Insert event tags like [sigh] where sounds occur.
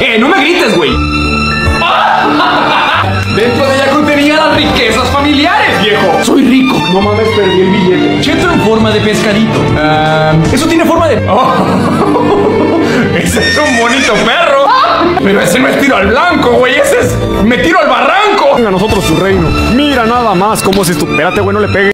¡Eh, no me grites, güey! Dentro de ella contenía las riquezas familiares, viejo. Soy rico. No mames, perdí el billete. Cheto en forma de pescadito. Ah, eso tiene forma de. Oh. [laughs] ese es un bonito perro. Pero ese no es tiro al blanco, güey. Ese es. Me tiro al barranco. A nosotros su reino. Mira nada más cómo se estu... Espérate, güey, no le pegue.